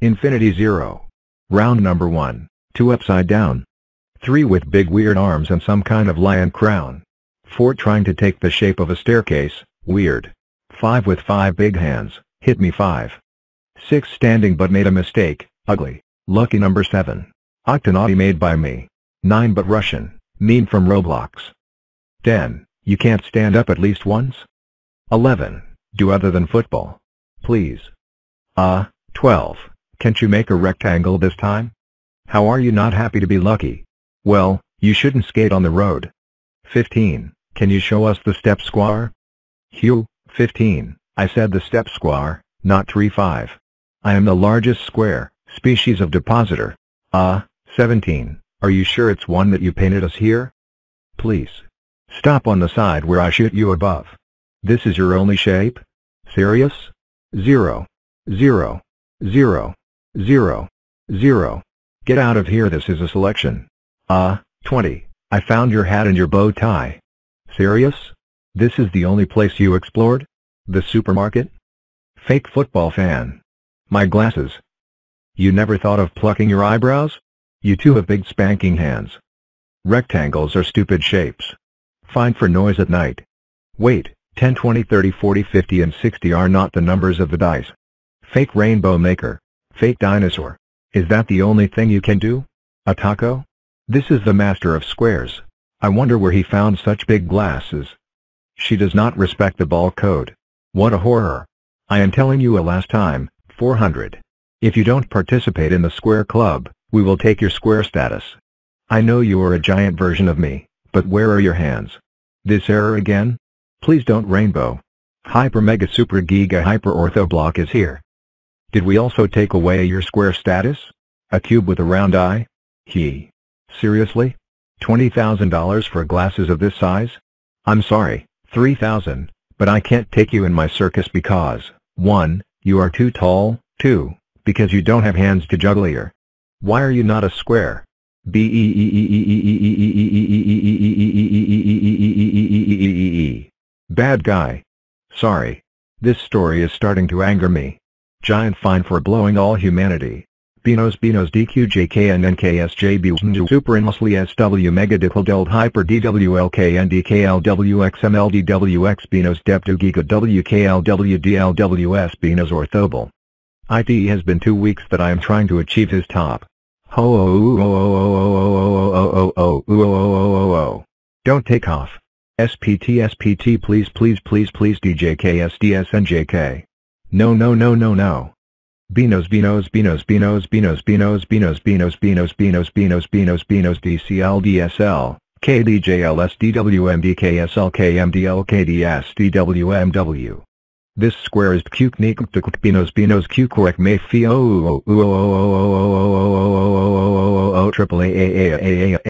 Infinity Zero. Round number 1, 2 upside down. 3 with big weird arms and some kind of lion crown. 4 trying to take the shape of a staircase, weird. 5 with 5 big hands, hit me 5. 6 standing but made a mistake, ugly. Lucky number 7. Octonaughty made by me. 9 but Russian, mean from Roblox. 10. You can't stand up at least once? 11. Do other than football. Please. Ah, uh, 12. Can't you make a rectangle this time? How are you not happy to be lucky? Well, you shouldn't skate on the road. 15. Can you show us the step square? Hugh, 15. I said the step square, not 3-5. I am the largest square, species of depositor. Ah, uh, 17. Are you sure it's one that you painted us here? Please. Stop on the side where I shoot you above. This is your only shape? Serious? Zero. Zero. Zero. Zero. Zero. Get out of here this is a selection. Ah, uh, 20. I found your hat and your bow tie. Serious? This is the only place you explored? The supermarket? Fake football fan. My glasses. You never thought of plucking your eyebrows? You two have big spanking hands. Rectangles are stupid shapes. Fine for noise at night. Wait, 10 20 30 40 50 and 60 are not the numbers of the dice. Fake rainbow maker. Fake dinosaur. Is that the only thing you can do? A taco? This is the master of squares. I wonder where he found such big glasses. She does not respect the ball code. What a horror. I am telling you a last time, 400. If you don't participate in the square club, we will take your square status. I know you are a giant version of me, but where are your hands? This error again? Please don't rainbow. Hyper Mega Super Giga Hyper Ortho Block is here. Did we also take away your square status? A cube with a round eye? He. Seriously? $20,000 for glasses of this size? I'm sorry, 3,000, but I can't take you in my circus because, 1, you are too tall, 2, because you don't have hands to juggle here. Why are you not a square? Bad guy. Sorry. This story is starting to anger me. Giant fine for blowing all humanity. Binos Binos DQJK and NKSJB Super Musli SW Mega Diplodeld Hyper DWLK and DKLWXML DWX Beanos Giga WKLWDLWS Binos Orthobal. IT has been two weeks that I am trying to achieve his top. Ho Don't take off. SPT SPT please please please please DJK SDSNJK. No no no no no. Benos Benos Benos Benos Benos Benos Benos Benos Benos Benos Benos Benos Benos DCL DSL KDJLS DWM DKSL KMDL KDS DWMW this square is q Benos Benos Q correct may fio triple A A A A A